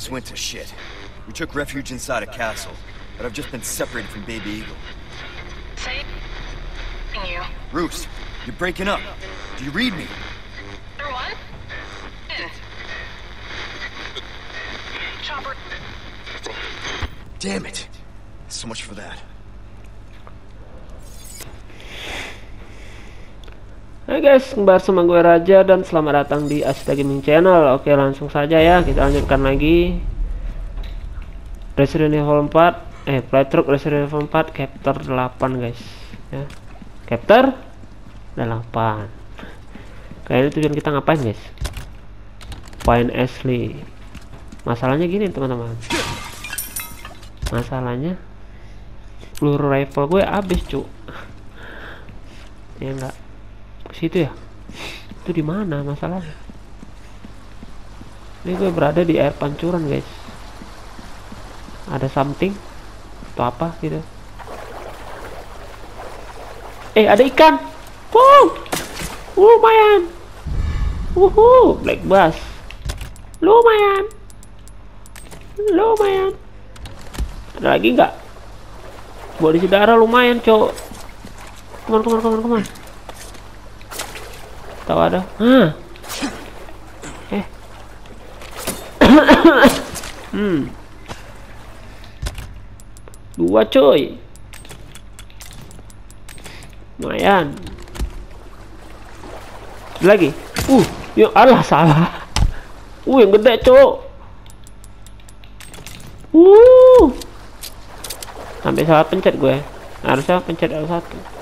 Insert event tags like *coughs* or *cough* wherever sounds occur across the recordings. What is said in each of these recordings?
Things went to shit. We took refuge inside a castle, but I've just been separated from Baby Eagle. Saving you. Roost, you're breaking up. Do you read me? One? In. Chopper. Damn it. So much for that. Hai guys, kembali sama gue Raja dan selamat datang di Asita Gaming Channel. Oke, langsung saja ya, kita lanjutkan lagi. Resident Evil 4, eh playthrough Resident Evil 4 chapter 8 guys. Ya. Chapter 8. Kayaknya tujuan kita ngapain guys? Find Ashley. Masalahnya gini teman-teman. Masalahnya peluru rifle gue habis, cuk. Ya enggak situ ya? Itu di mana masalahnya? Ini gue berada di air pancuran guys. Ada something atau apa gitu. Eh ada ikan. Wow. Lumayan. Wuhu black bass. Lumayan. Lumayan. Ada lagi nggak? Buat di darah lumayan cowok. Ke mana ke mana ke mana ke mana tahu ada. Hmm. eh. Hmm *coughs* dua coy lumayan. Lagi? Uh ya Allah salah. Uh yang gede cowok uh. Sampai salah pencet gue. Harusnya pencet L1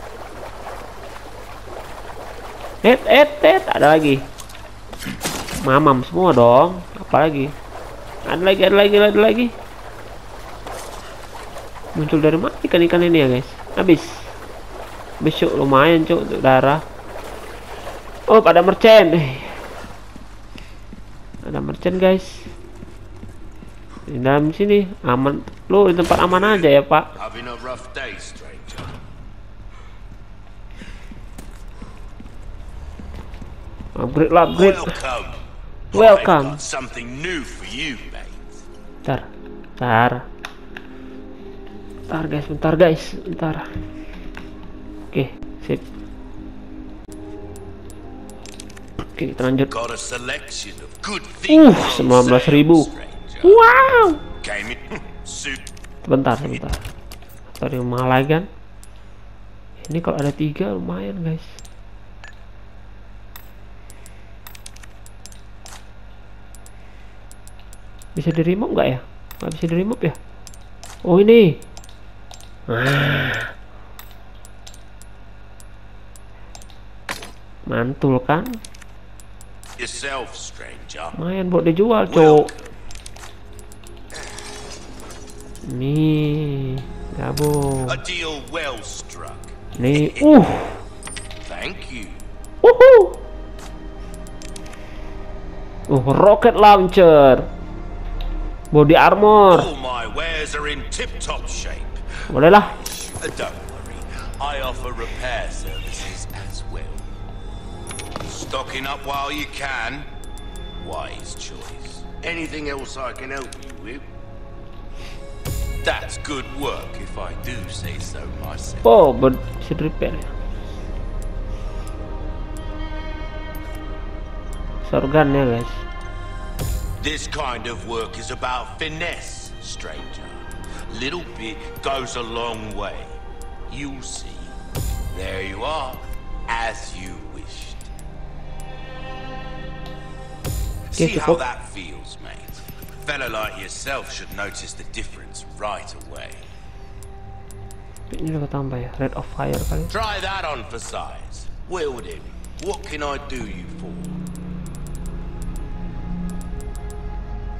Et, et, et, ada lagi. Mamam semua dong. Apalagi? Ada lagi, ada lagi, ada lagi. Muncul dari mana ikan-ikan ini ya guys? Habis. Besok lumayan cuk untuk darah. Oh, ada merchant. Ada merchant guys. Di dalam sini aman. Lu di tempat aman aja ya pak. Upgrade lah, upgrade. Welcome. Welcome. I've got something new for you, mate. Bentar, bentar. Bentar guys, bentar guys, bentar. Oke, sip. Oke, kita lanjut. Uh, things. on 19.000. sale, stranger. Wow. *laughs* Sebentar, sebentar. Tadi mahal lagi kan? Ini kalau ada tiga lumayan guys. Bisa di remove nggak ya? Nggak bisa di remove ya? Oh ini. Ah. Mantul kan? Lumayan buat dijual, cok. Nih, gabung. Nih, uh, Thank you. uhu. Uh, rocket launcher. Body armor. All my wares are in tip-top shape. Boleh lah. Uh, don't worry, I offer repair services as well. Stocking up while you can. Wise choice. Anything else I can help you with? That's good work, if I do say so myself. Oh, bisa di repair. Sorgan ya guys. This kind of work is about finesse, stranger. Little bit goes a long way. You'll see. There you are, as you wished. See how that feels, mate. A fella like yourself should notice the difference right away. Ini udah tambah ya, Red of Fire kali. Try that on for size. Wield him. What can I do you for?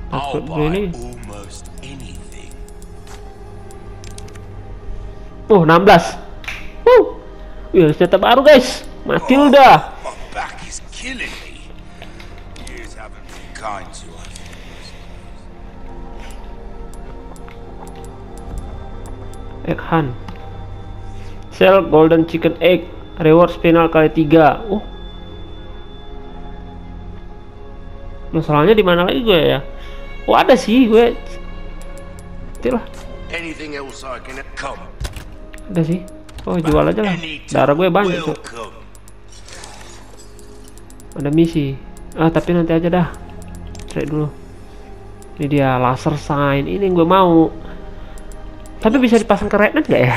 Takut ini. Oh, 16. Wuh. Wih, senjata baru guys. Matilda. Egg Hunt. Sell Golden Chicken Egg. Reward spinal kali 3. Oh. Masalahnya di mana lagi gue ya? Oh ada sih gue. Itulah, Anything else I can come? ada sih. Oh jual aja lah. Darah gue banyak tuh. Ada misi. Ah tapi nanti aja dah. Cek dulu. Ini dia laser sign. Ini yang gue mau. Tapi bisa dipasang ke rednet nggak ya?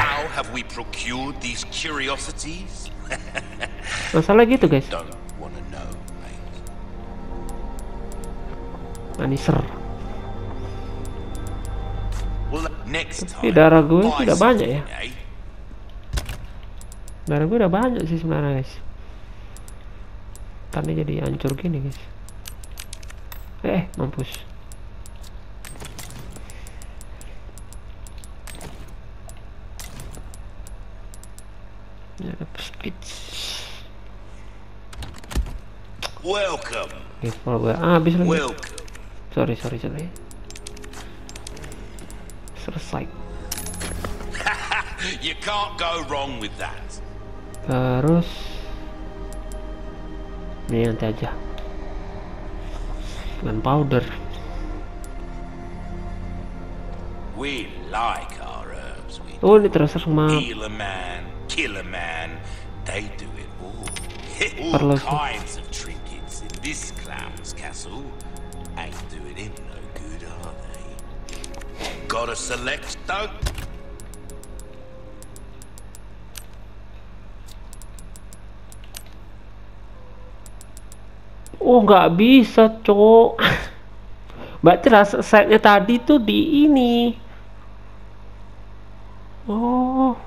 *laughs* Masalah gitu guys. Maniser. Tapi darah gue sudah banyak ya. Darah gue udah banyak sih sebenarnya guys. Tadi jadi hancur gini guys. Eh mampus. Welcome. Oke, kalau gue ah, habis lagi. Welcome. Sorry, sorry, sorry. Selesai. *laughs* You can't go wrong with that. Terus ini nanti aja. Gunpowder. We like our herbs. We Oh, ini terasa sama heal a man, kill a man. They do it all. *laughs* all kinds of trinkets in this clown's castle. Gotta select, don't Oh, nggak bisa, cok. *laughs* Berarti rasa setnya tadi tuh di ini. Oh.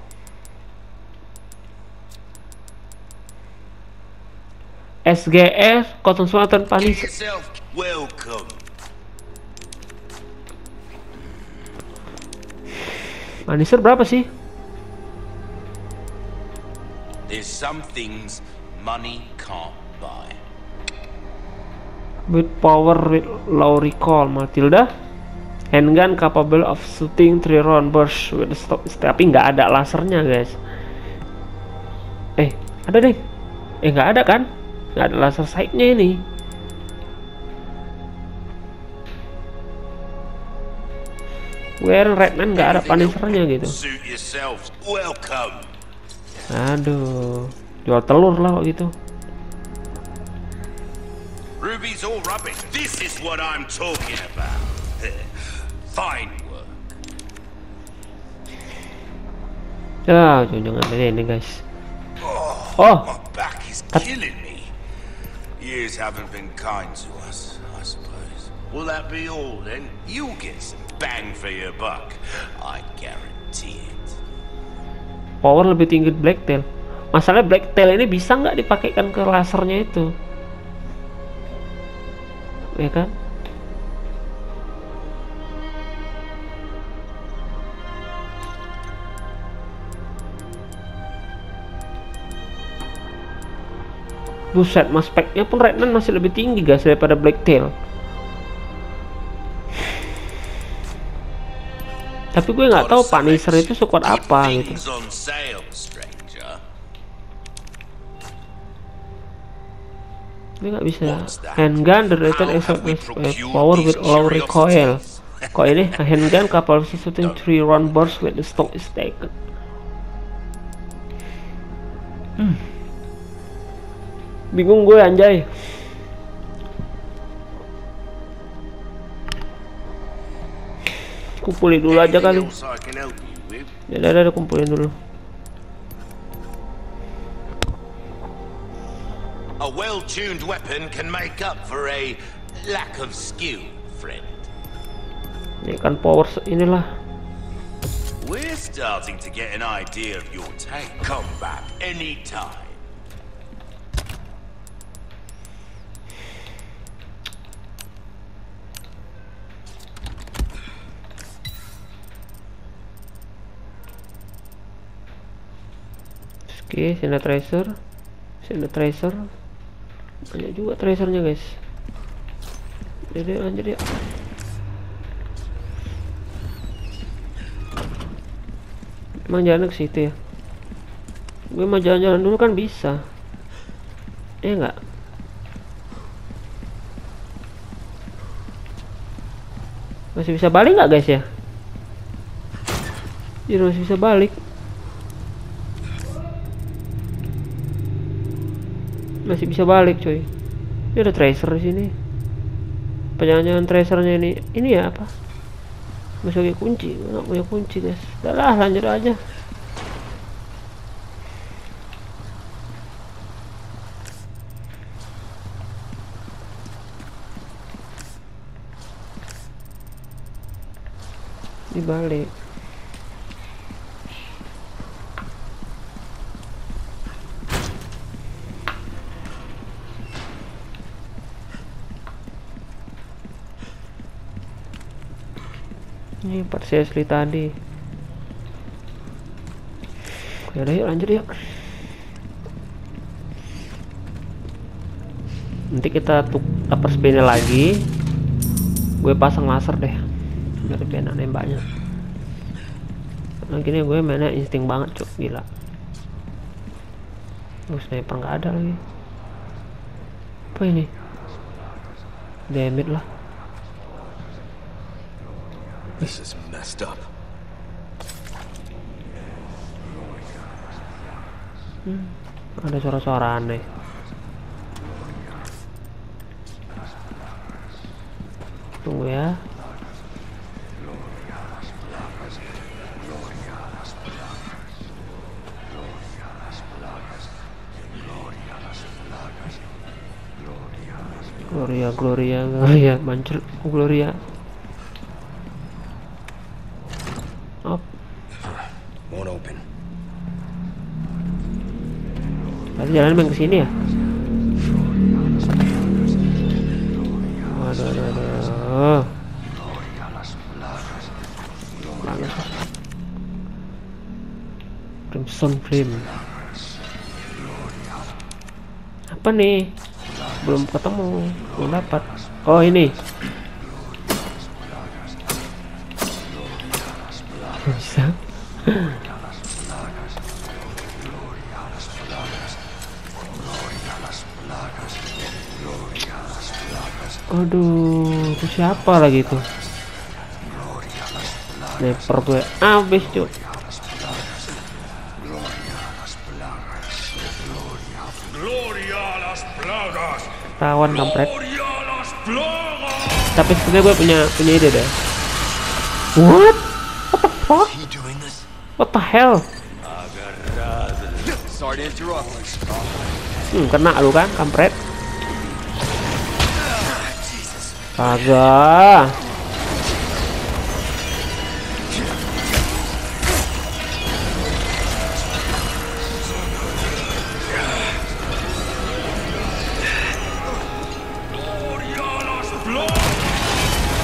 SGS Cotton Get Panis welcome. Maniser berapa sih? There's some things money can't buy. With power with low recall Matilda. Handgun capable of shooting 3 round burst with stop Tapi nggak ada lasernya guys. Eh ada deh. Eh nggak ada kan? Nggak ada laser sight-nya ini Where Redman nggak ada panisernya gitu. Aduh Jual telur lah kok gitu Ruby's all rubbish. This is what I'm talking about. *laughs* Fine work. Ya jangan ada ini guys Oh My back is killing me. Years haven't been kind to us, I suppose. Will that be all then? You'll get some bang for your buck. I guarantee it. power lebih tinggi Blacktail. Masalahnya Blacktail ini bisa nggak dipakaikan ke lasernya itu? Ya kan? Buset, mas speknya pun Redman masih lebih tinggi guys daripada Blacktail. Tapi gue nggak tahu Punisher itu sekuat apa gitu. Dia nggak bisa handgun the with uh, procured power with low recoil. Kok ini handgun of shooting three round bursts when the stock is taken. Hmm. Bingung gue anjay. Kumpulin dulu aja kali. Ya udah, udah, kumpulin dulu. A well-tuned weapon can make up for a lack of skill, friend. Ini kan power inilah. We're starting to get an idea of your take. Come back anytime. Oke, sini tracer. Sini tracer. Banyak juga tracernya, guys. Jadi lanjut ya. Emang jalan ke situ ya? Gue mau jalan-jalan dulu kan bisa. Eh enggak? Masih bisa balik nggak guys ya? Iya masih bisa balik. Masih bisa balik cuy. Ini ada tracer di sini. Jangan-jangan tracernya ini ini ya apa? Pakai kunci, nggak punya kunci guys. Udah lah lanjut aja. dibalik ini part Ashley tadi. Yaudah yuk lanjut yuk. Nanti kita tuk upper spinnya lagi. Gue pasang laser deh biar lebih enak nembaknya. Nah gini gue mainnya insting banget cuk. Gila. Gue sniper nggak ada lagi. Apa ini? Damage lah This is messed up. ada suara-suara aneh tunggu ya Gloria, Gloria, Gloria, muncul Gloria. Oh, Won't open. tadi jalan main ke sini ya? Aduh, aduh, aduh. Crimson Flame. Apa nih? Belum ketemu, belum dapat. Oh ini. *laughs* Bisa. Aduh, siapa lagi itu? Sniper gue habis cuy. Tawan kampret. Tapi sebenarnya gue punya punya ide deh. What? What the fuck? What the hell? Hmm, kena lu kan, kampret. Kagak.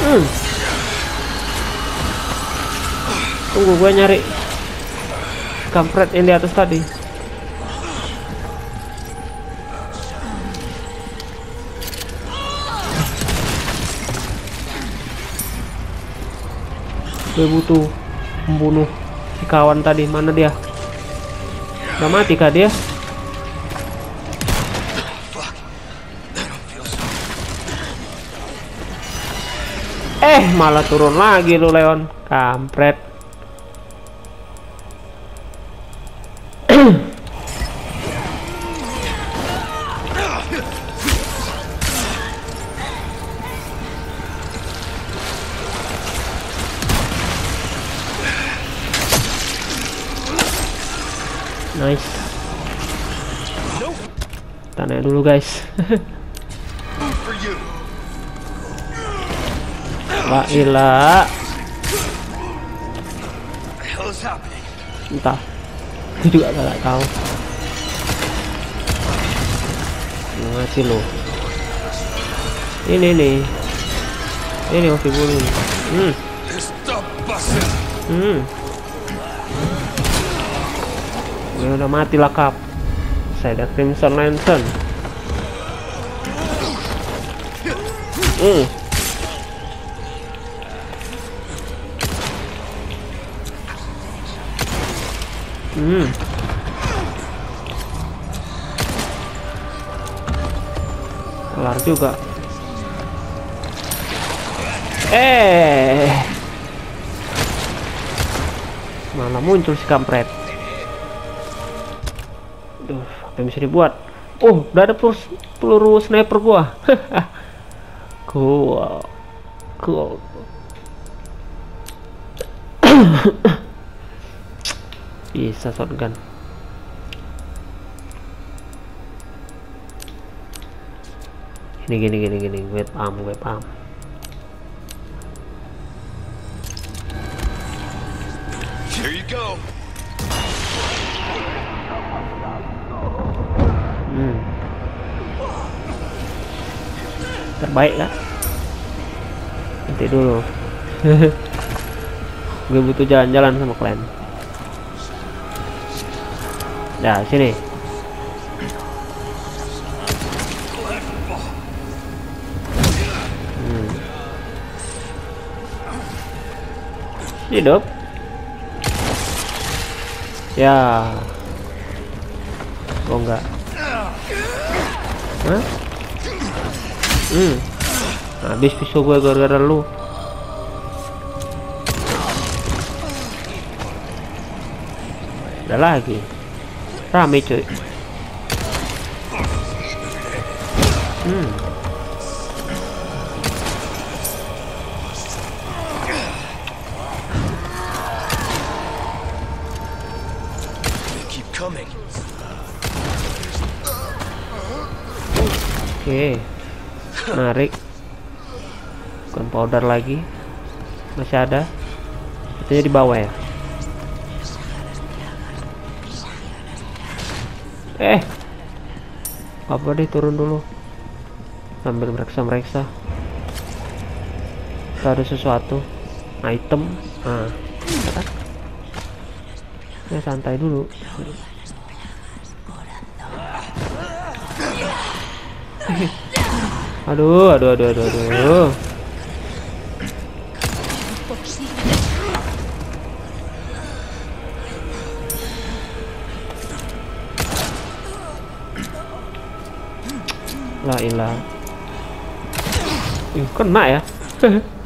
Hmm. Tunggu gue nyari kampret yang di atas tadi. Gue butuh membunuh si kawan tadi. Mana dia? Udah mati kah dia? Eh, malah turun lagi lu Leon. Kampret. Tanya dulu guys. For you. La ilah. What the hell is happening? Entah. Gue juga gak tahu. Ngasih lo. Ini nih. Ini masih bunuh. Hmm. Hmm. Dia udah mati lah kap saya ada Crimson Lantern hmm. Hmm. kelar juga eh malah muncul si kampret apa yang bisa dibuat. Oh udah ada peluru, peluru sniper gua. *laughs* Cool cool *coughs* bisa shotgun. Gini gini gini gini. Gue paham gue paham terbaik kan nanti dulu. *laughs* Gue butuh jalan-jalan sama kalian. Nah sini. Hmm. hidup ya. Oh enggak? Hah? Hmm. Habis pisau gue gara-gara lu. Ada lagi. Rame cuy. Hmm. They keep Menarik. Gunpowder lagi. Masih ada. Sepertinya di bawah ya. Eh. Apa deh turun dulu. Sambil mereksa-mereksa. Ada sesuatu. Item. Nah. kan? Ya santai dulu. *laughs* Aduh, aduh, aduh, aduh, aduh. La ilah. Ih, kena ya. *laughs*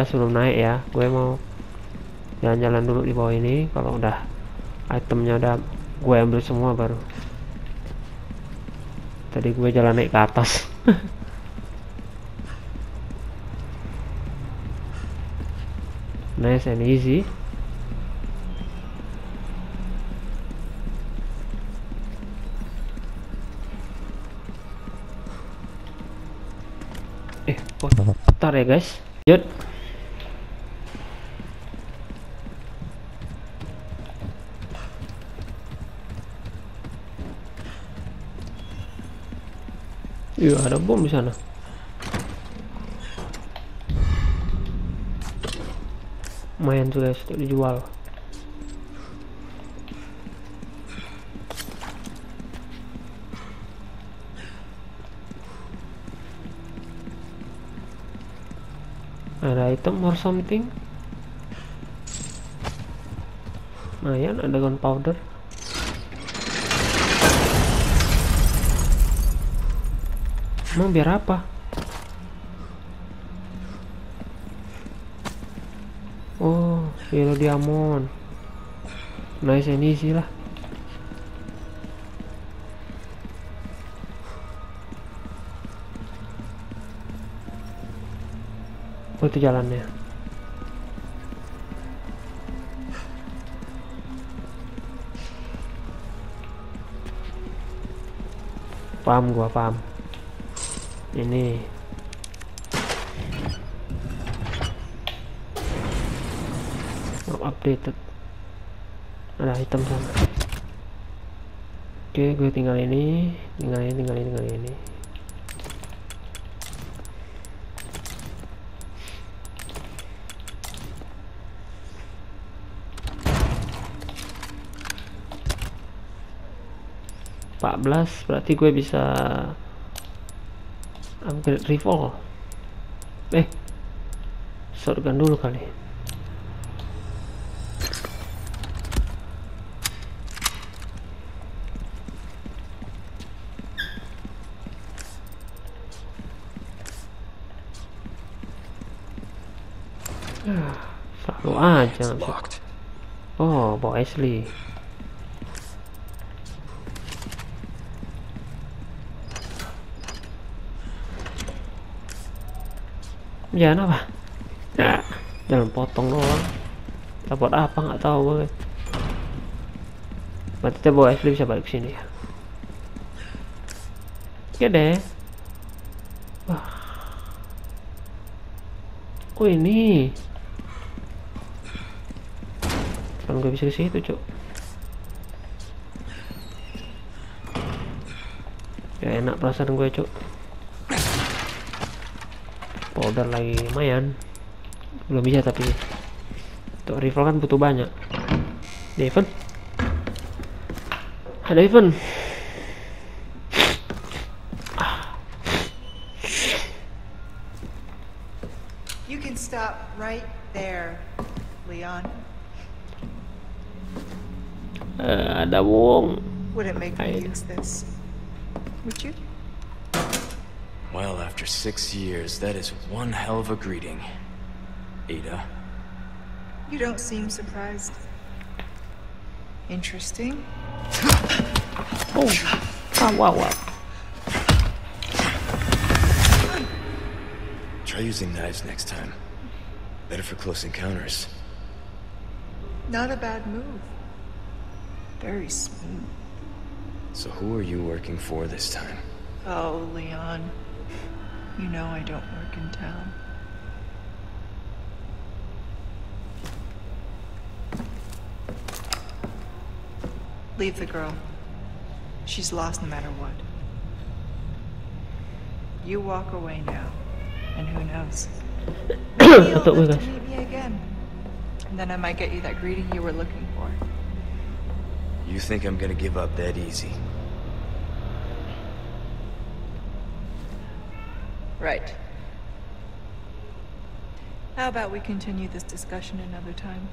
ya sebelum naik ya, gue mau jalan-jalan dulu di bawah ini. Kalau udah itemnya udah gue ambil semua baru. Tadi gue jalan naik ke atas. *laughs* nice and easy. Eh, oh, bentar ya guys. Lanjut. Iya, ada bom di sana. Lumayan tuh guys, untuk dijual. Ada item or something? Lumayan, ada gunpowder. Emang biar apa? Oh, Hero Diamond. Nice and easy lah. Oh, itu jalannya. Paham gua, paham. Ini updated. Ada item sana. Oke, gue tinggal ini, tinggal ini, tinggal ini, tinggal ini. Empat belas, berarti gue bisa build rifle eh shotgun dulu kali. Ah, selalu aja oh bawa Ashley. Jangan apa? Ya, jangan potong doang. Kita buat apa nggak tahu gue. Berarti kita bawa Ashley bisa balik sini ya. Oke deh. Wah. Oh ini. Kan gue bisa ke situ, Cuk. Ya enak perasaan gue, Cuk. Powder lagi lumayan. Belum bisa tapi untuk rifle kan butuh banyak. Ada event? Ada event. You can stop right there, Leon. Eh, ada wong. Wouldn't make me use this. Would you? Well, after six years, that is one hell of a greeting. Ada. You don't seem surprised. Interesting. Oh. Ah, wow, wow. Try using knives next time. Better for close encounters. Not a bad move. Very smooth. So who are you working for this time? Oh, Leon. You know I don't work in town. Leave the girl. She's lost no matter what. You walk away now, and who knows? *coughs* Maybe you'll Betul, live guys. to meet me again. And then I might get you that greeting you were looking for. You think I'm gonna give up that easy? Right. How about we continue this discussion another time?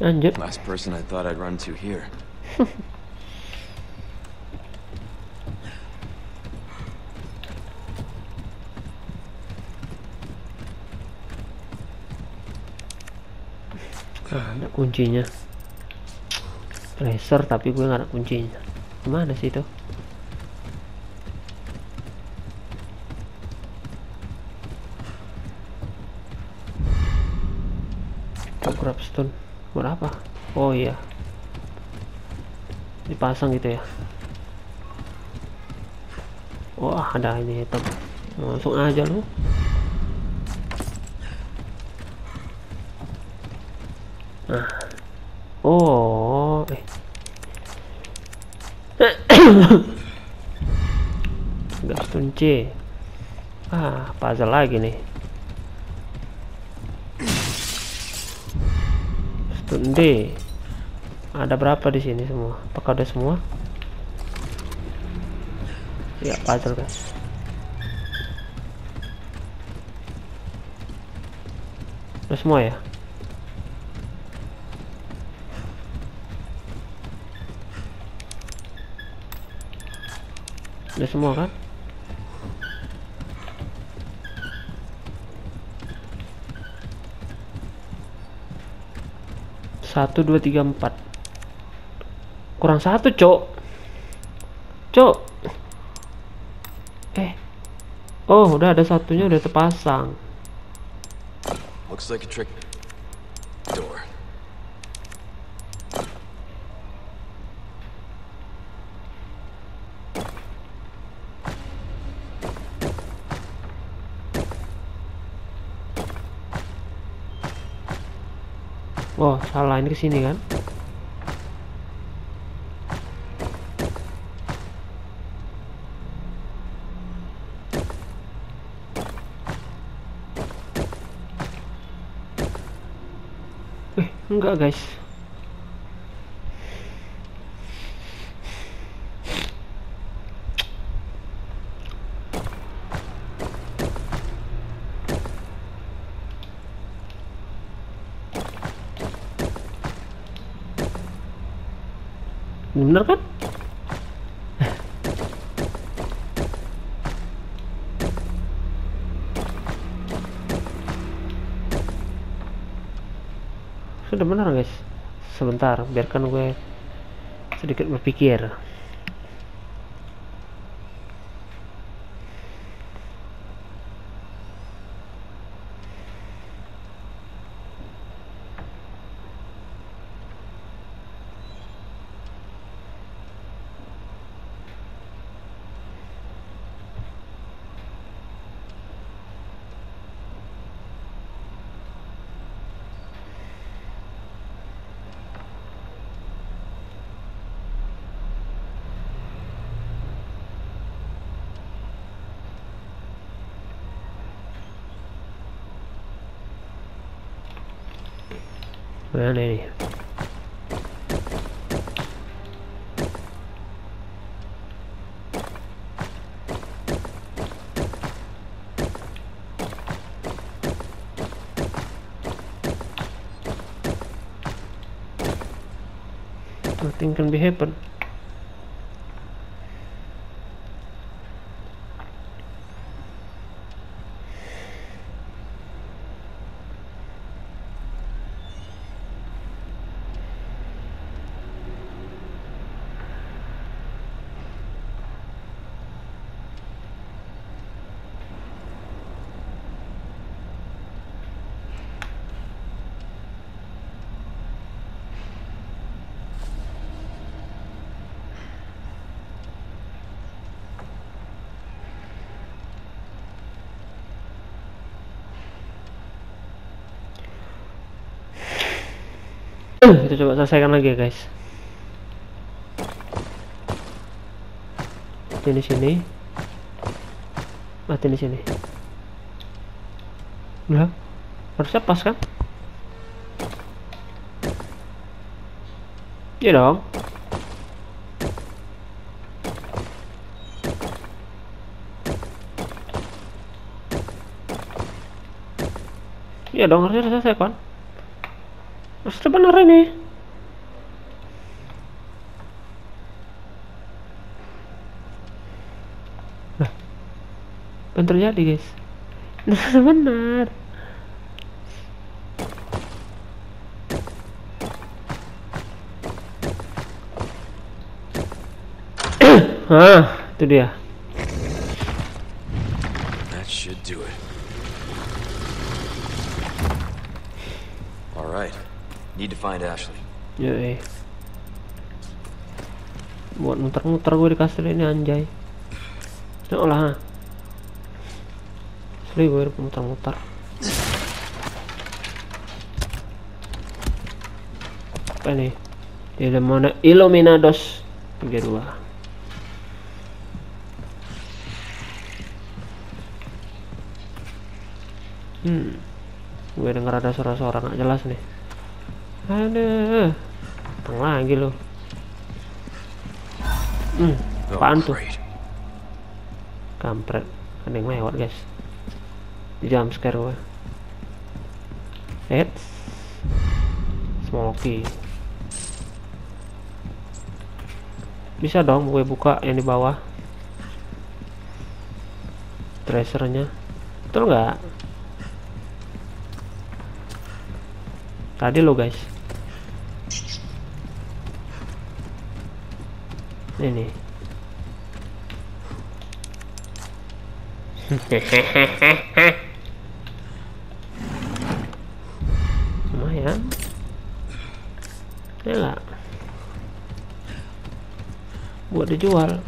Lanjut. Last person I thought I'd run to here. *laughs* ada kuncinya. Tracer tapi gue nggak ada kuncinya. Gimana sih itu? Grab stone. Buat apa? Oh iya. Dipasang gitu ya. Wah, ada ini hitam. Langsung aja lu. Nah. Oh, eh. Gas kunci. Ah, puzzle lagi nih. Stun. Ada berapa di sini semua? Apakah udah semua? Ya, puzzle guys. Udah semua ya? Udah semua kan? Satu, dua, tiga, empat. Kurang satu, cok. Cok. Eh. Oh, udah ada satunya udah terpasang. Looks like a trick Oh, salah ini ke sini kan? Eh, enggak guys. Bener kan? Sudah benar guys. Sebentar, biarkan gue sedikit berpikir. Can be happen. Kita coba selesaikan lagi ya guys. Mati di sini. Mati di sini. Lah harusnya pas kan? Iya dong. Iya dong harusnya selesai kan Pasti bener ini. Nah, apa terjadi guys? Nah, benar. *coughs* ah, itu dia. That should do it. All right. Need to find Ashley. Yoi. Buat muter-muter gue di kastil ini anjay. Allah. ha. Asli gue udah muter-muter. Apa ini? Illuminados Illuminados 32. Hmm. Gue denger ada suara-suara nggak jelas nih. Ada. Datang lagi lo. Hmm, Oh, apaan tuh? Kampret. Ada yang lewat, guys. Jump scare gue. Head. Smoky. Bisa dong gue buka yang di bawah. Tracernya. Betul nggak? Tadi lo guys. Ini. Lumayan. Ya nggak? Buat dijual.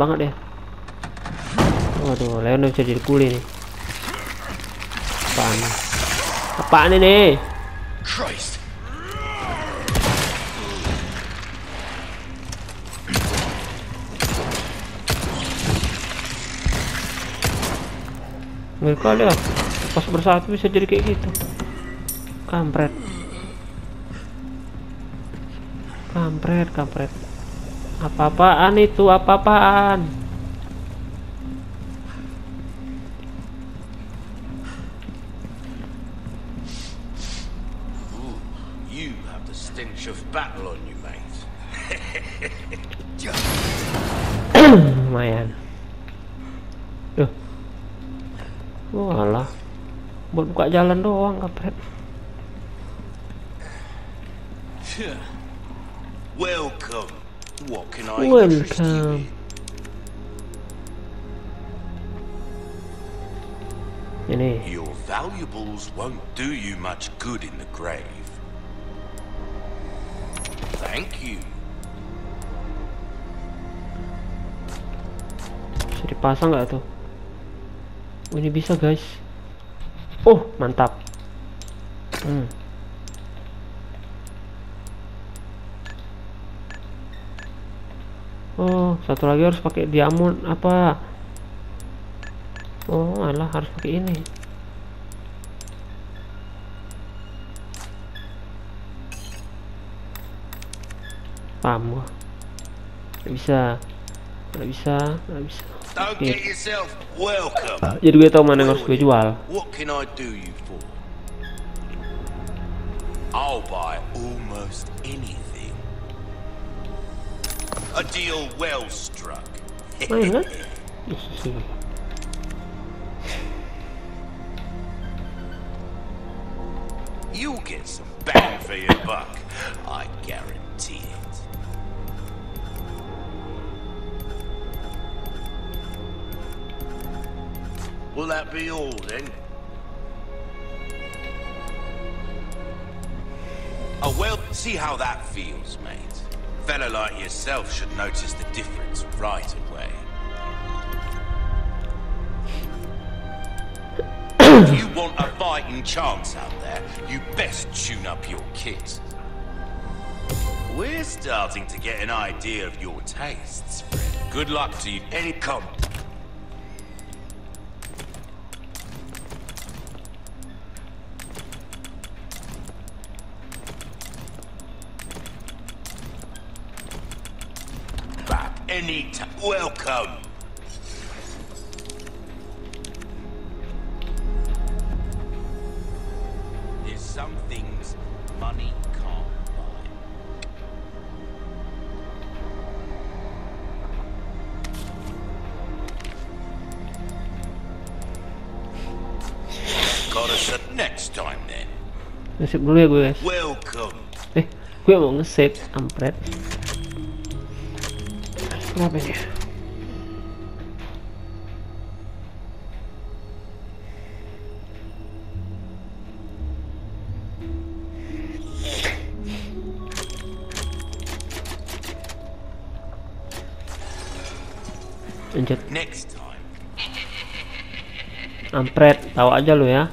Banget ya. Waduh, Leon udah bisa jadi kuli nih. Apaan? Apaan ini? Christ. Ngeri kali ya. Pas bersatu bisa jadi kayak gitu. Kampret. Kampret, kampret apa-apaan itu? Apa-apaan? Lumayan. Duh. Walah. Buat buka jalan doang kampret. Welcome. Your valuables won't do you much good in the grave. Thank you. Bisa dipasang nggak tuh? Oh, ini bisa guys. Oh mantap. Hmm. Oh satu lagi harus pakai diamond apa? Oh alah harus pakai ini. Paham gua. Nggak bisa. Nggak bisa. Nggak bisa. Yourself welcome. Jadi gue tau mana yang harus gue jual. I'll buy almost anything. A deal well struck. Main kan? Hihihi. You'll get some bang for your buck. I guarantee it. Will that be all then? Oh, well, see how that feels, mate. A fella like yourself should notice the difference right away. if you want a fighting chance out there, you best tune up your kit. We're starting to get an idea of your tastes, friend. Good luck to you. Any come. Any time. Welcome. There's some things money can't buy. Got us at next time then. Nge-save dulu ya gue guys. Welcome. Eh, gue mau nge-save ampret. Kenapa ini? Lanjut, Next time. ampret, tahu aja lu ya.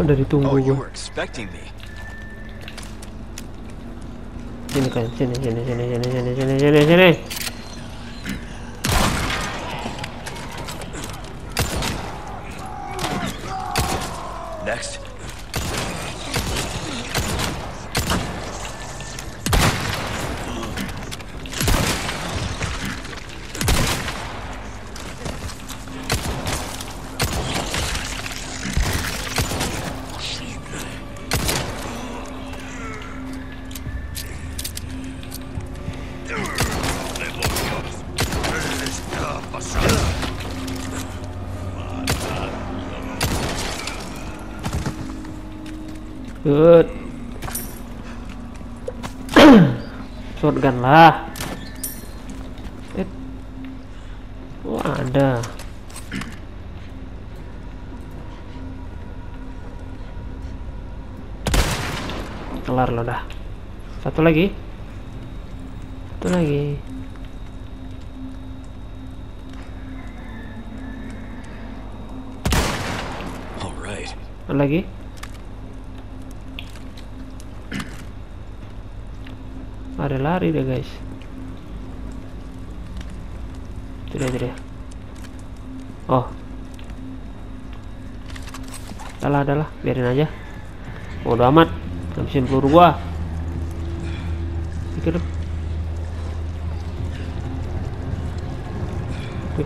udah ditunggu Oh, me. Sini kan, sini, sini, sini, sini, sini, sini, sini, sini. Lah. Eh. Oh ada. Kelar lo dah. Satu lagi. Satu lagi. All right. Lagi. Lari-lari deh guys. Itu dia. Oh. Adalah, adalah, biarin aja. Bodo amat. Habisin peluru gua. Pikir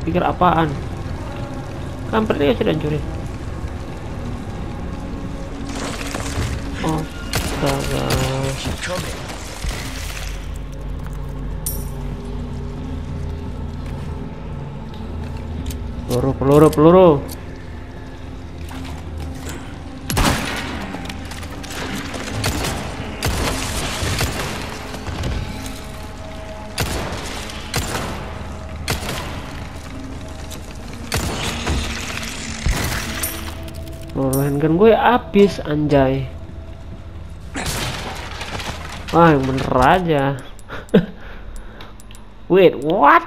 pikir apaan? Kampret dia sudah hancurin. Peluru, peluru, peluru. Handgun gue habis anjay. Wah, yang bener aja. *laughs* Wait, what?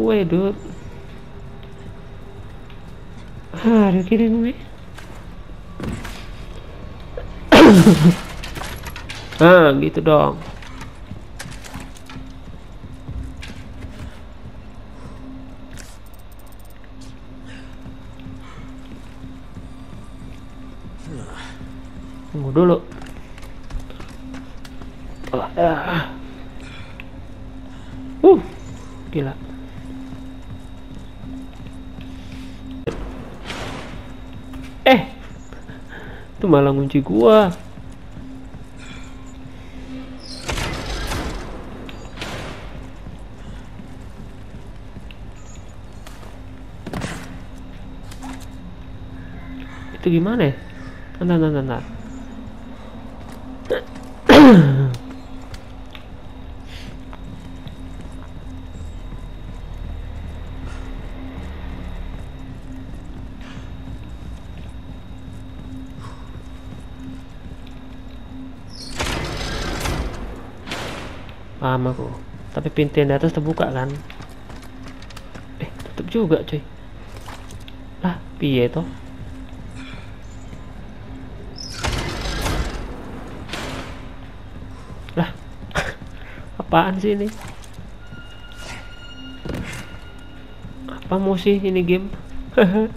Way, dude. Are you kidding me? ah, gitu dong. Tunggu dulu. Oh, ah. Uh, gila. Itu malah ngunci gua. Itu gimana ya? Bentar, bentar, bentar. Paham. Tapi pintu yang di atas terbuka kan? Eh, tutup juga cuy. Lah, piye toh? Lah, *laughs* apaan sih ini? Apa mau sih ini game? *laughs*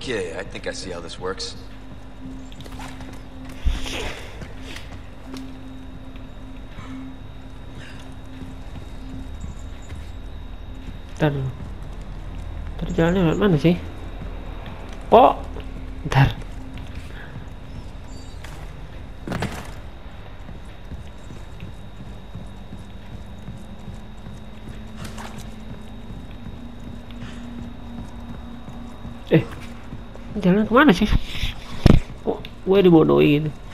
Okay, I think I see how this works. Ntar dulu. Tadi jalannya lewat mana sih? Oh, ntar. Eh, jalan ke mana sih? Kok gue dibodohin? Oke.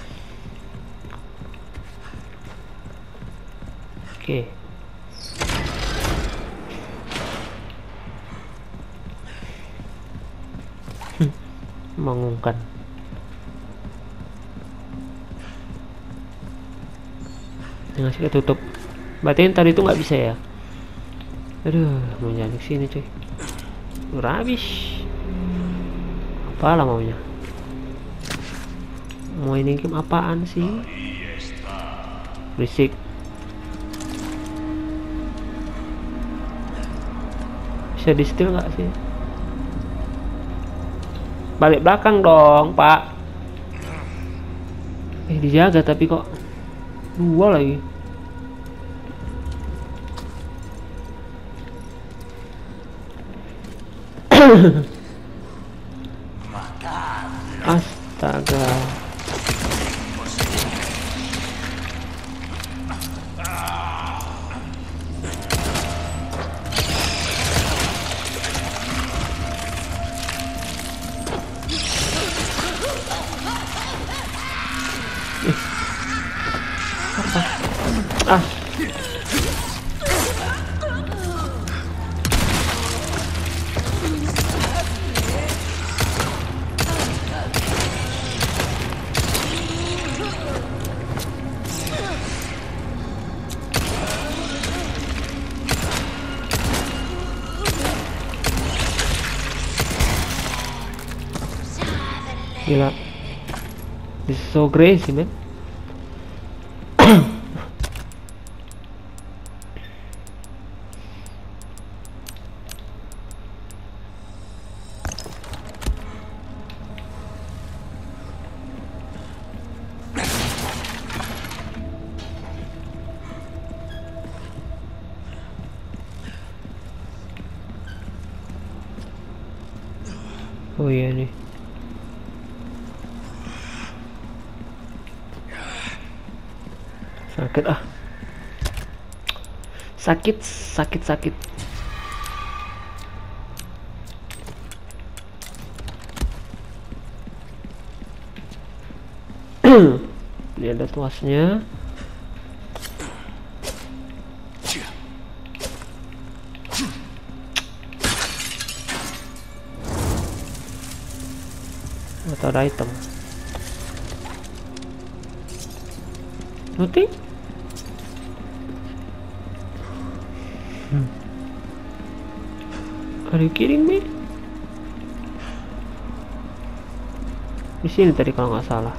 Dengan sih? Tutup berarti tadi itu nggak bisa ya? Aduh mau nyari sini cuy. Udah habis. Apalah maunya? Mau ini game apaan sih? Berisik. Bisa di steal nggak sih? Balik belakang dong pak. Eh dijaga tapi kok dua lagi *laughs* astaga This Sakit, sakit, sakit. Ini ada tuasnya. Atau ada item. Nothing? Are you kidding me? Di sini tadi kalau nggak salah.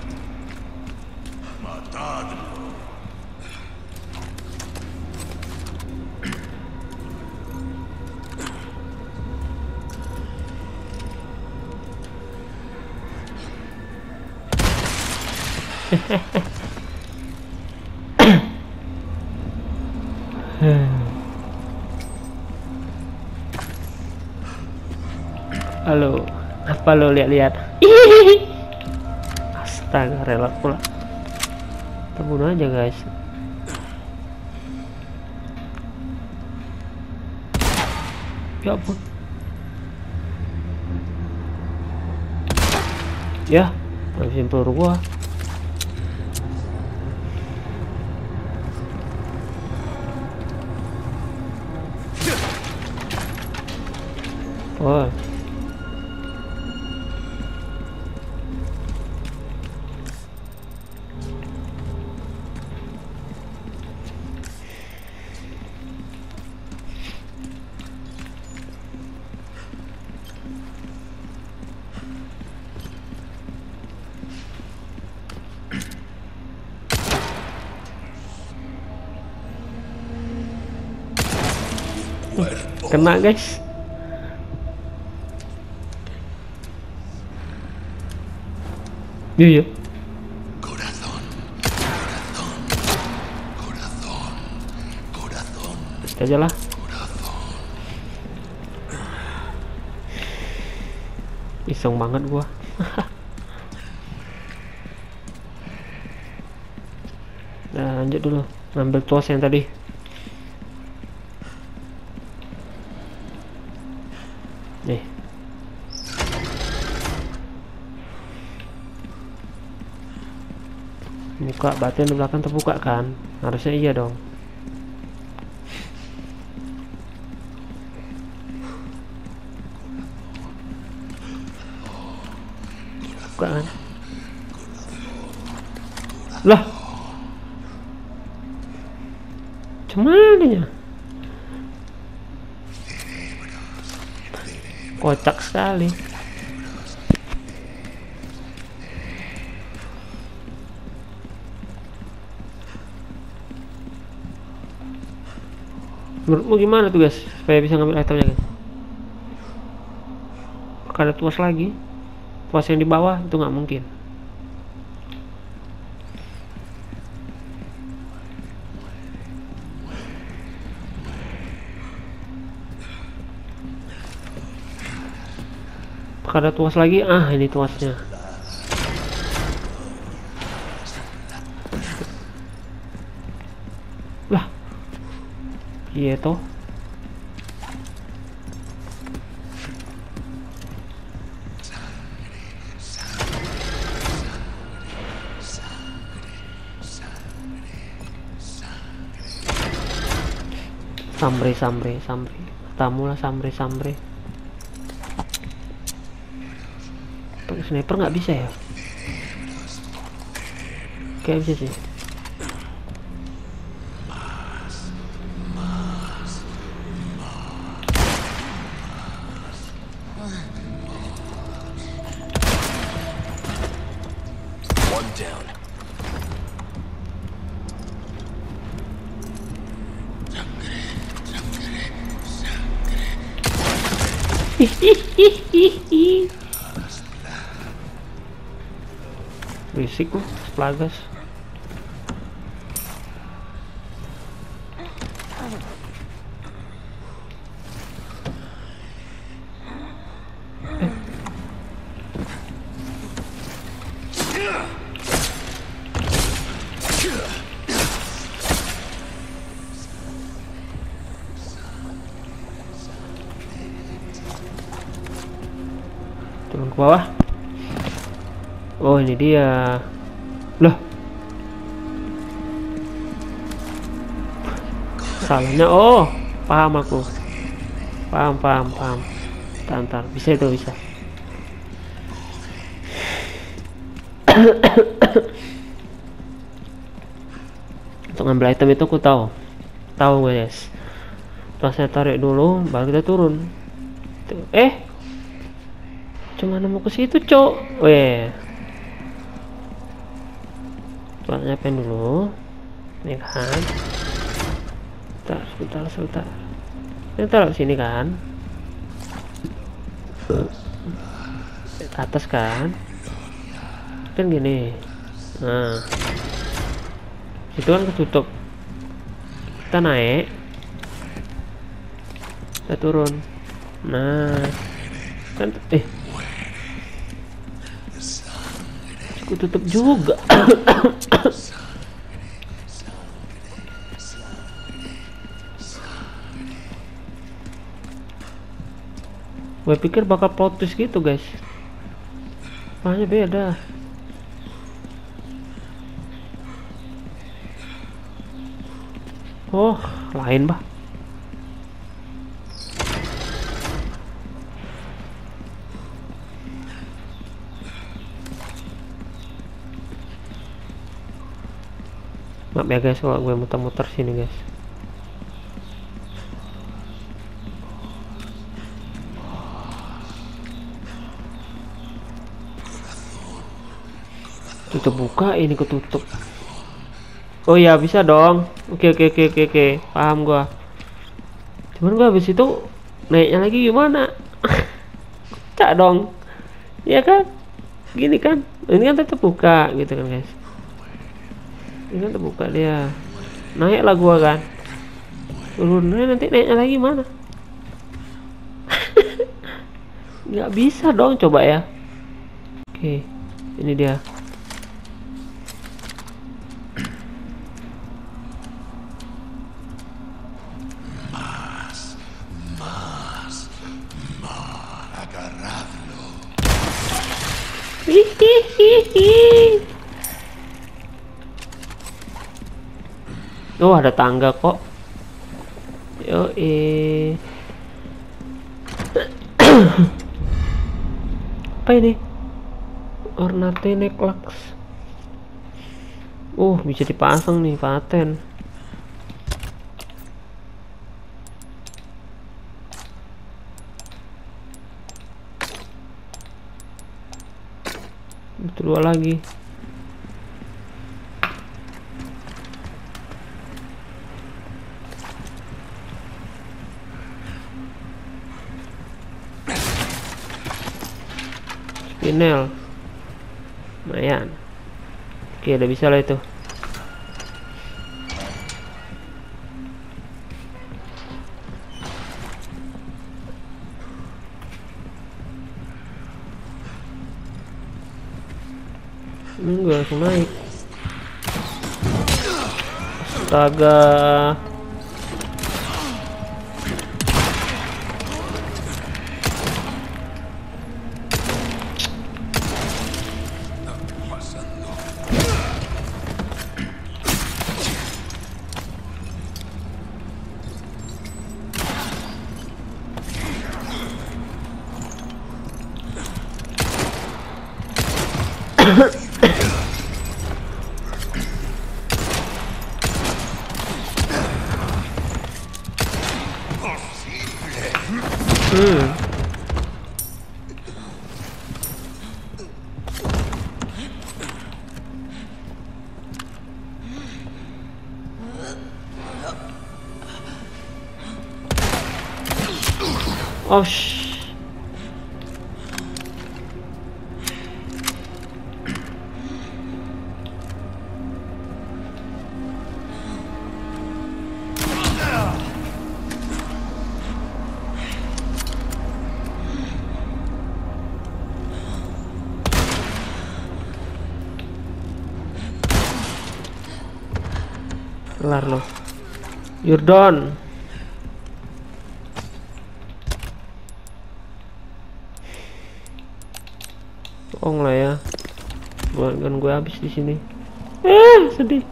Halo, *clears throat* apa lo lihat-lihat? *laughs* Astaga, rela pula. Terbunuh aja guys. Ya ampun. Ya, habisin peluru gua. Oh. Guys. Iya ya. Corazón. Corazón. Corazón. Corazón. Kita aja lah. Iseng banget gua. *laughs* nah, lanjut dulu. Ngambil tuas yang tadi. Buka batin di belakang terbuka kan? Harusnya iya dong. Buka kan? Lah. Cuman ya? Kocak sekali. Menurutmu gimana tuh guys supaya bisa ngambil itemnya guys? Ada tuas lagi? Tuas yang di bawah itu nggak mungkin. Ada tuas lagi? Ah ini tuasnya. Iya toh. Sambre, sambre, sambre. Tamu lah sambre, sambre. Pakai sniper nggak bisa ya? Kayak bisa sih. Berisik lu, plagas. Dia. Loh. Salahnya oh, paham aku. Paham, paham, paham. Ntar, ntar. bisa itu bisa. *coughs* Untuk ngambil item itu aku tahu. Tahu guys. Setelah saya tarik dulu, baru kita turun. Eh, cuma nemu ke situ cok weh nyapain dulu. Ini kan. Sebentar sebentar sebentar. Ini taruh sini kan. Ke atas kan. Kan gini. Nah. Itu kan ketutup. Kita naik. Kita turun. Nah. Kan eh. Aku tutup juga gue pikir bakal plot gitu guys. Makanya beda. Oh lain bah maaf ya guys kalau gue muter-muter sini guys tutup buka ini ketutup. Oh ya bisa dong. Oke oke oke oke oke. Paham gua. Cuman gua habis itu naiknya lagi gimana? *laughs* Cak dong. Ya kan? Gini kan? Ini kan tetap buka gitu kan guys. Ini kan terbuka dia. Naik lah gua kan. Turunnya nanti naiknya lagi mana? *laughs* Nggak bisa dong coba ya. Oke ini dia Oh ada tangga kok. Yo eh. Apa ini? Ornate necklace. Uh bisa dipasang nih paten. Dua lagi. Spinel. Lumayan. Oke, udah bisa lah itu. Ini gue langsung naik. Astaga. Hmm. Oh, sh you're done bohong lah ya. Bukan gue habis di sini. Eh sedih.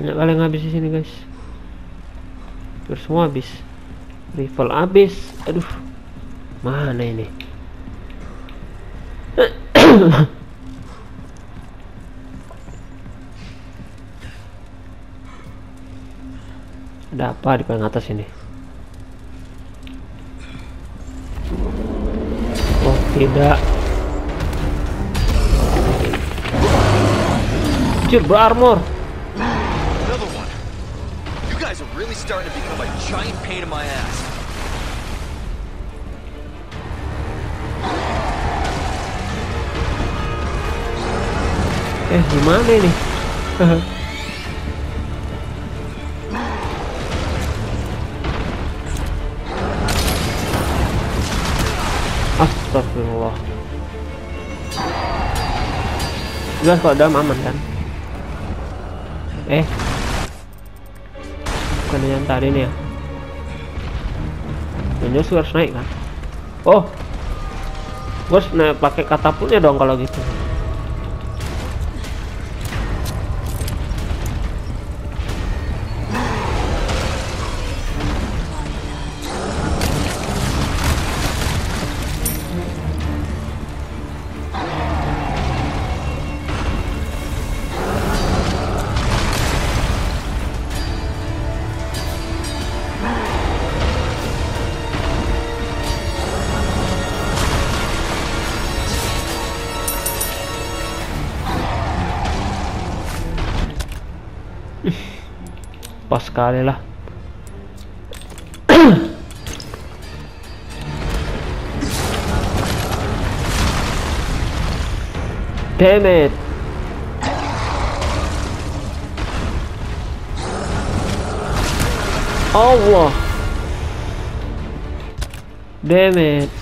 Banyak kali yang habis di sini guys. Hampir semua habis. Rifle habis. Aduh. Mana ini ada apa di paling atas ini oh tidak Anjir berarmor Another one. You guys are really starting to become a giant pain in my ass. Eh gimana ini? *laughs* Astagfirullah. Jelas kalau dalam aman kan? Eh. Bukan yang tadi nih ya? Jelas harus naik kan? Oh. Gue harus pakai katapultnya dong kalau gitu damn it Allah damn it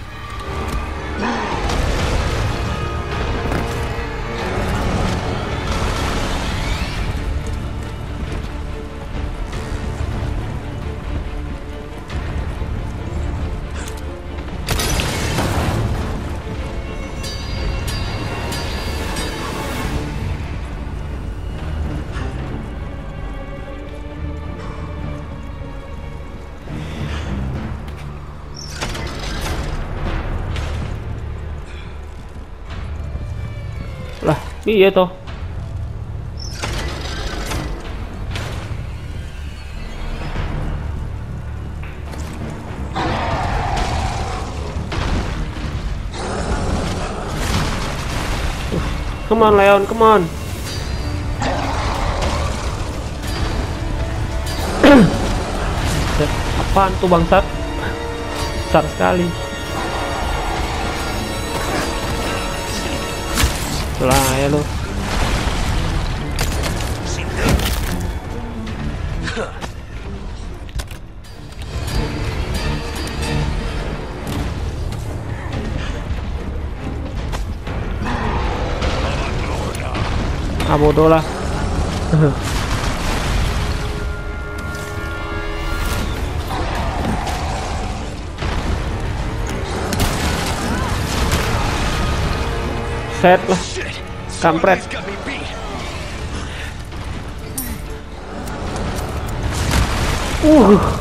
iya toh Come on Leon, come on. *coughs* Apaan tuh bangsat? *coughs* Besar sekali. Lah ya lu. Ah bodoh lah. Set lah. Kampret. Uh.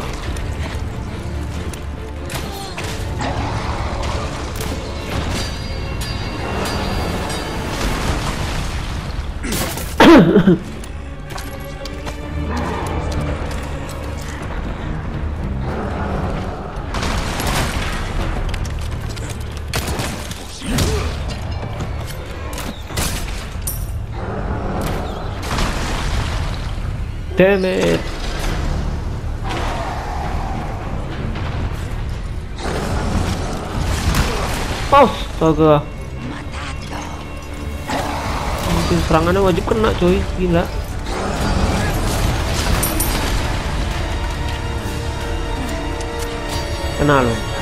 Damn it. Astaga. Mungkin serangannya wajib kena cuy, gila. Kena loh.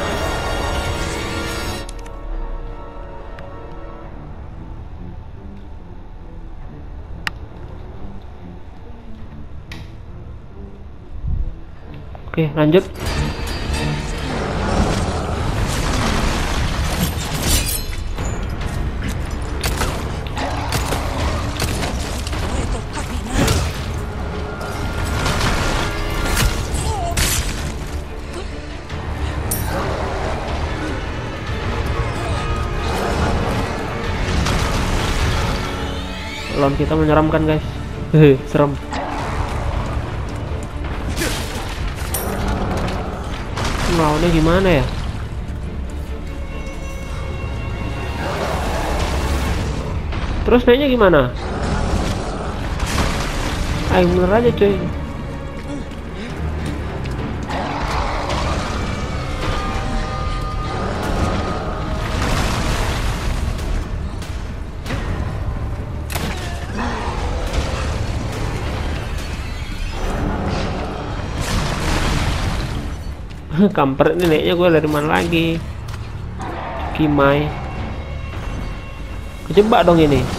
Oke, lanjut. Lawan kita menyeramkan, guys. Hehe, *laughs* serem. Lawannya gimana ya? Terus naiknya gimana? Ayo bener aja cuy. *laughs* Kampret ini naiknya gue dari mana lagi? Kimai. Kejebak dong ini.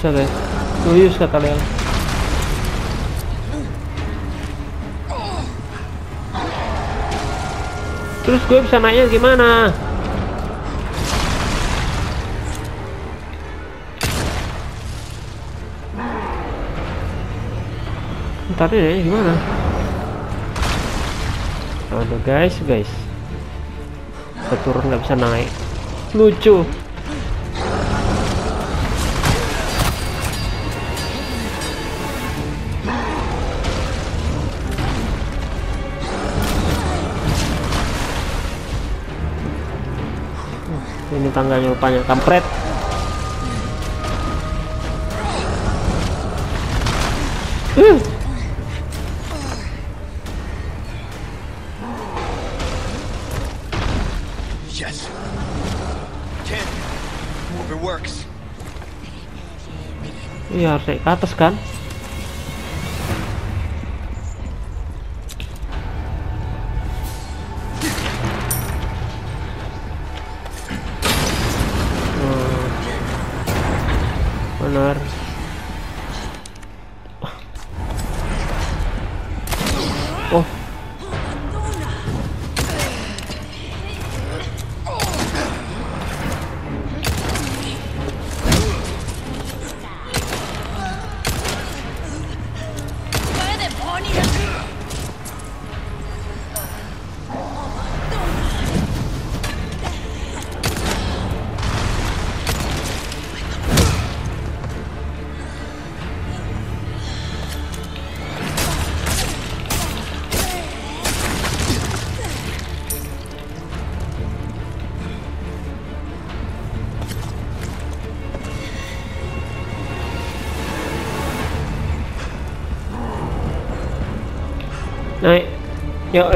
Bisa guys. Tuyus kata Lel. Terus gue bisa naiknya gimana? Ntar naiknya gimana? Aduh guys, guys. Saya turun nggak bisa naik. Lucu. Ini tangganya rupanya kampret uh. Yes. It works. iya harus naik ke atas kan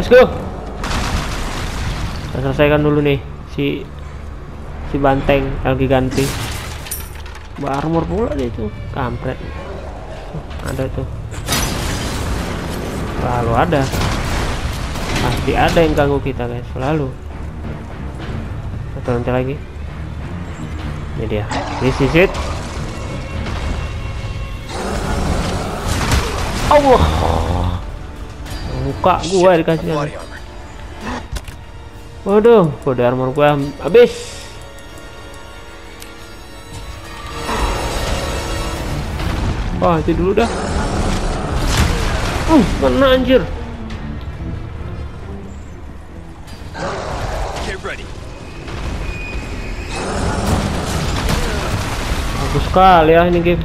let's go. Kita selesaikan dulu nih si si banteng lagi ganti armor pula dia itu kampret. Ada tuh. Selalu ada. Pasti ada yang ganggu kita guys. Selalu. Atau nanti lagi. Ini dia. This is it. Allah muka gua dikasih. Waduh, body armor gua habis. Wah, itu dulu dah. Uh, kena anjir. Bagus sekali ya ini game.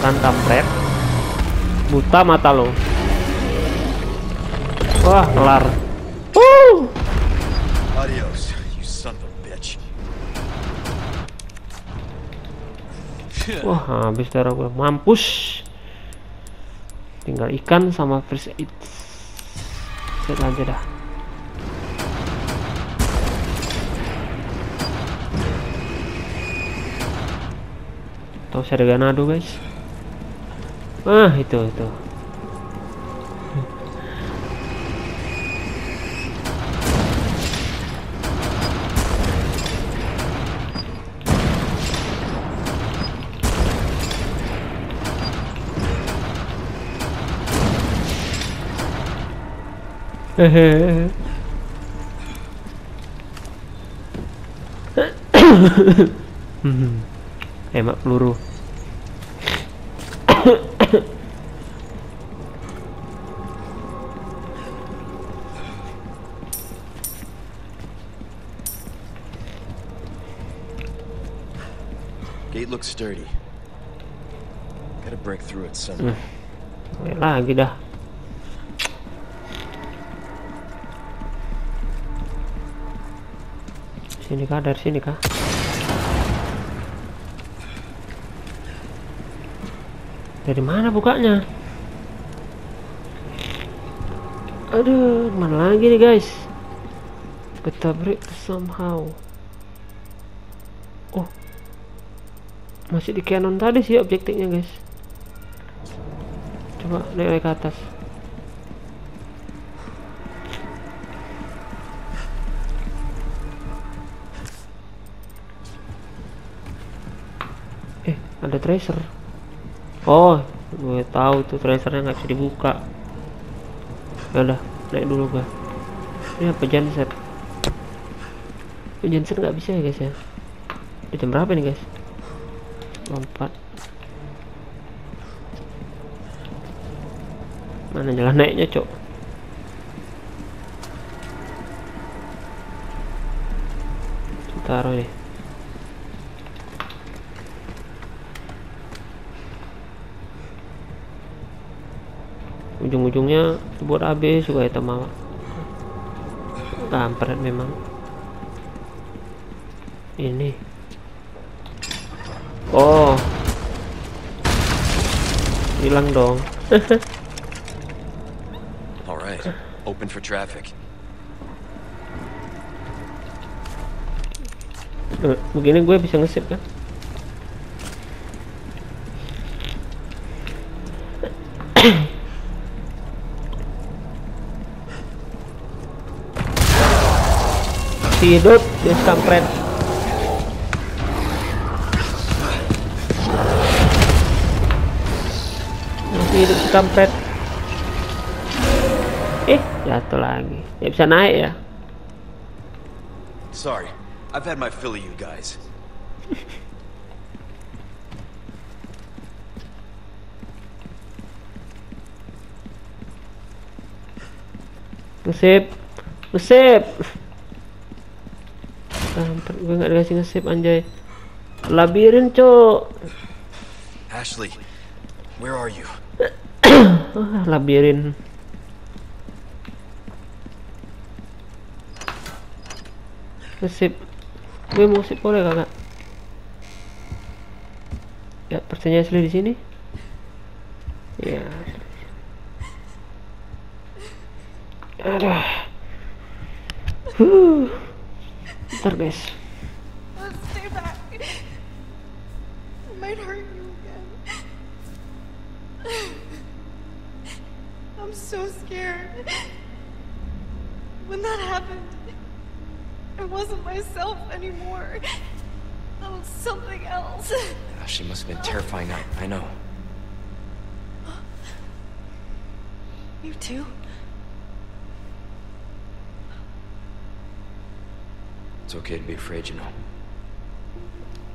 Kan kampret. Buta mata lu. Wah, kelar. Uh. Adios, you son of a bitch. Wah, habis darah gue. Mampus. Tinggal ikan sama fish eat. Set aja dah. Tahu saya ganado guys. Ah, itu itu. Hehehe. *laughs* Hmm. Hemat peluru. Looks sturdy. Gotta break through it somehow. Oke, lagi dah. Sini kah? Dari sini kah? Dari mana bukanya? Aduh, mana lagi nih guys? Kita break somehow. Oh, masih di canon tadi sih objektifnya guys. Coba naik naik ke atas. Eh, ada tracer. Oh, gue tahu tuh tracernya nggak bisa dibuka. Ya udah, naik dulu gua. Ini apa genset? Genset nggak bisa ya guys ya? Udah jam berapa nih guys? Lompat. Mana jalan naiknya, Cok? Taruh nih. Ujung-ujungnya buat habis juga itu mau. Kampret memang. Ini. Oh. Hilang dong. *laughs* All right, open for traffic. Eh, begini gue bisa ngesip kan *coughs* hidup dia kampret kampret. Eh jatuh lagi. Ya bisa naik ya. Sorry, I've had my fill of you guys. ngesip ngesip. Kampret gue nggak dikasih ngesip anjay. Labirin cok Ashley, where are you? *coughs* Labirin Ngesip gue mau sip boleh kakak ya pertanyaan asli di sini. Ya aduh. Huh. Bentar guys I'm so scared. When that happened, I wasn't myself anymore. That was something else. Ah, She must have been terrifying. I, I know. You too? It's okay to be afraid, you know.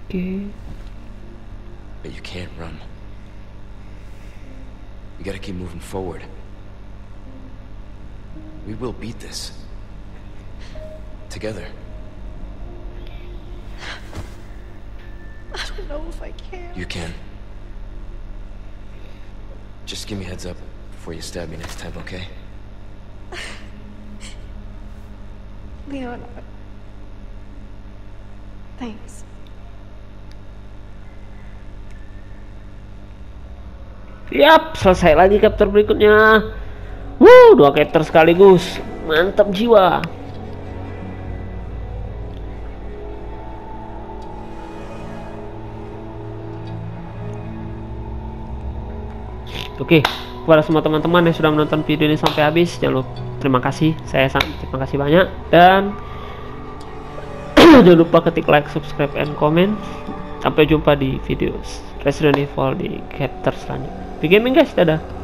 Okay. But you can't run. You gotta keep moving forward. We will beat this. Together. I don't know if I can. You can. Just give me a heads up before you stab me next time, okay? *laughs* Leon. Thanks. Yap, selesai lagi chapter berikutnya. Wuh, dua chapter sekaligus. Mantap jiwa. Oke, kepada semua teman-teman yang sudah menonton video ini sampai habis, jangan lupa terima kasih. Saya sangat terima kasih banyak dan *clears throat* jangan lupa ketik like, subscribe, and comment. Sampai jumpa di video Resident Evil di chapter selanjutnya. Gaming guys, dadah.